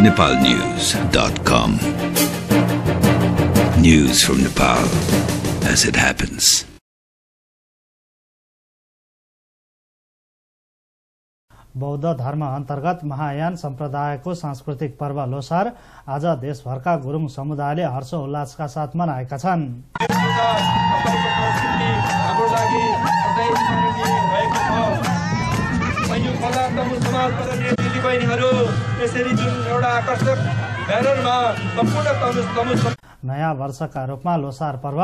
nepalnews.com. News from Nepal as it happens. बौद्ध धर्म अन्तर्गत महायान सम्प्रदायको सांस्कृतिक पर्व लोसार आज देशभरका गुरूङ समुदायले हर्ष उल्लासका साथ मनाएका छन् दिदीबहिनीहरू यसरी जुन एउटा आकर्षक ब्यानरमा सम्पूर्ण तमु तमु समाज नयाँ वर्षका रूपमा लोसार पर्व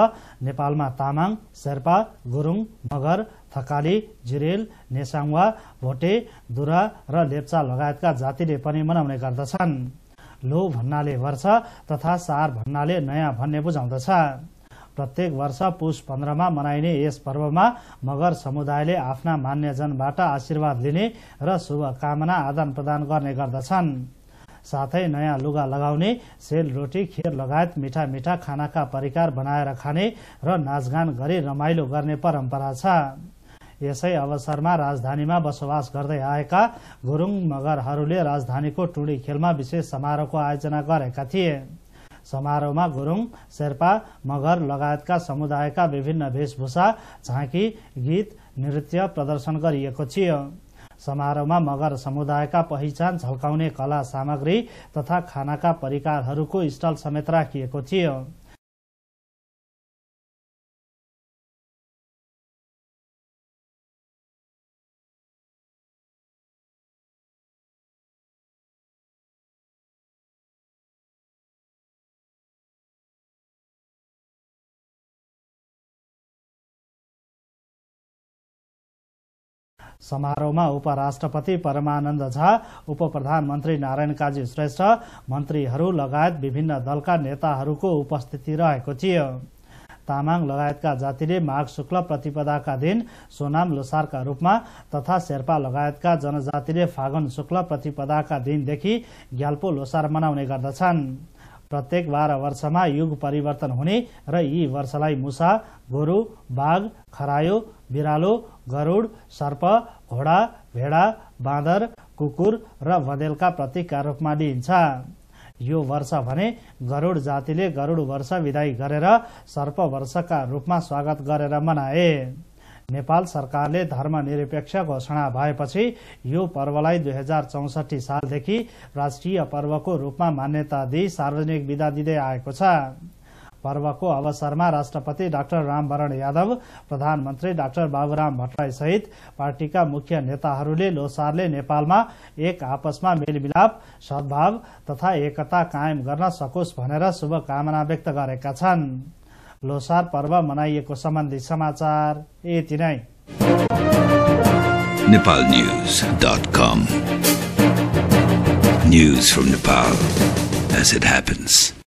नेपालमा तामाङ शेर्पा गुरूङ मगर थकाली जिरेल नेसाङवा भोटे दुरा र लेप्चा लगायतका जातिले पनि मनाउने गर्दछन्। लो भन्नाले वर्ष तथा सार भन्नाले नयाँ भन्ने बुझाउँदछ। प्रत्येक वर्ष पुष पन्ध्रमा मनाइने यस पर्वमा मगर समुदायले आफ्ना मान्यजनबाट आशीर्वाद लिने र शुभकामना आदान प्रदान गर्ने गर्दछन्। साथै नयाँ लुगा लगाउने सेल रोटी खिर लगायत मिठा मिठा खानाका परिकार बनाएर खाने र नाचगान गरी रमाइलो गर्ने परम्परा छ। यसै अवसरमा राजधानीमा बसोबास गर्दै आएका गुरूङ मगरहरूले राजधानीको टुडी खेलमा विशेष समारोहको आयोजना गरेका थिए। समारोहमा गुरूङ शेर्पा मगर लगायतका समुदायका विभिन्न वेशभूषा झाँकी गीत नृत्य प्रदर्शन गरिएको थियो। समारोहमा मगर समुदायका पहिचान झल्काउने कला सामग्री तथा खानाका परिकारहरूको स्टल समेत राखिएको थियो। समारोहमा उपराष्ट्रपति परमानन्द झा उप प्रधानमन्त्री नारायण काजी श्रेष्ठ मन्त्रीहरू लगायत विभिन्न दलका नेताहरूको उपस्थिति रहेको थियो। तामाङ लगायतका जातिले माघ शुक्ल प्रतिपदाका दिन सोनाम लोसारका रूपमा तथा शेर्पा लगायतका जनजातिले फागुन शुक्ल प्रतिपदाका दिनदेखि ग्याल्पो लोसार मनाउने गर्दछन्। प्रत्येक बाह्र वर्षमा युग परिवर्तन हुने र यी वर्षलाई मुसा गोरु बाघ खरायो बिरालो गरुड सर्प घोडा भेडा बाँदर कुकुर र बँदेलका प्रतीकका रूपमा लिइन्छ यो वर्ष भने गरुड जातिले गरुड वर्ष विदाई गरेर सर्प वर्षका रूपमा स्वागत गरेर मनाए। नेपाल सरकारले धर्मनिरपेक्ष घोषणा भएपछि यो पर्वलाई दुई हजार चौसठी सालदेखि राष्ट्रिय पर्वको रूपमा मान्यता दिई सार्वजनिक विदा दिँदै आएको छ। पर्वको अवसरमा राष्ट्रपति डाक्टर रामवरण यादव प्रधानमन्त्री डाक्टर बाबुराम भट्टराई सहित पार्टीका मुख्य नेताहरूले लोसारले नेपालमा एक आपसमा मेलमिलाप सद्भाव तथा एकता कायम गर्न सकोस् भनेर शुभकामना व्यक्त गरेका छन्। लोसार पर्व मनाइएको सम्बन्धी समाचार यति नै nepalnews.com. News from Nepal as it happens.